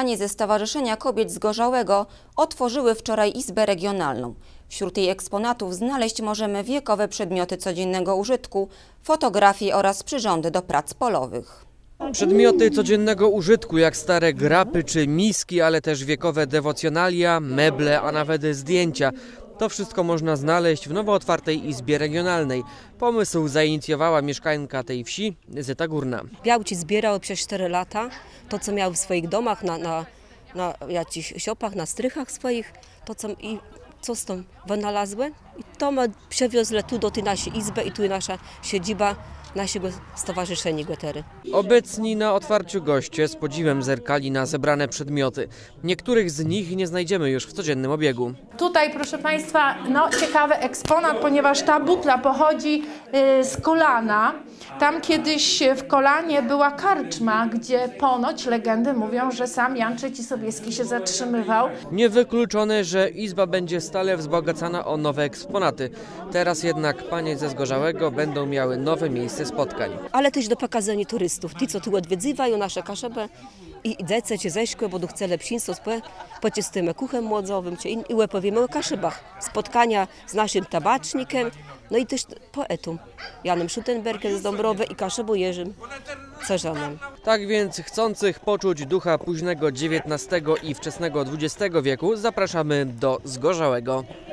Panie ze Stowarzyszenia Kobiet Zgorzałego otworzyły wczoraj Izbę Regionalną. Wśród jej eksponatów znaleźć możemy wiekowe przedmioty codziennego użytku, fotografie oraz przyrządy do prac polowych. Przedmioty codziennego użytku, jak stare grapy czy miski, ale też wiekowe dewocjonalia, meble, a nawet zdjęcia. To wszystko można znaleźć w nowo otwartej Izbie Regionalnej. Pomysł zainicjowała mieszkanka tej wsi Zyta Górna. Białci zbierał przez 4 lata to, co miał w swoich domach, na, na, na jakichś siopach, na strychach swoich, to co, i co stąd wynalazły. I to ma, przewiozle tu do tej naszej izby i tu nasza siedziba naszego Stowarzyszenia Gotery. Obecni na otwarciu goście z podziwem zerkali na zebrane przedmioty. Niektórych z nich nie znajdziemy już w codziennym obiegu. Tutaj, proszę Państwa, no, ciekawy eksponat, ponieważ ta butla pochodzi y, z kolana. Tam kiedyś w kolanie była karczma, gdzie ponoć legendy mówią, że sam Jan III Sobieski się zatrzymywał. Niewykluczone, że izba będzie stale wzbogacana o nowe eksponaty. Teraz jednak panie ze Zgorzałego będą miały nowe miejsce spotkań. Ale też do pokazania turystów. Ci, co tu odwiedzywają nasze kaszebę i dzieci cię ześkły, bo tu chce lepszinstwo, poczystymy kuchem młodzowym, czy i opowiemy o kaszybach. Spotkania z naszym tabacznikiem, no i też poetą Janem Schutenbergiem z Dąbrowy i Kaszebą Jerzym Cerzanem. Tak więc chcących poczuć ducha późnego XIX i wczesnego XX wieku zapraszamy do Zgorzałego. go.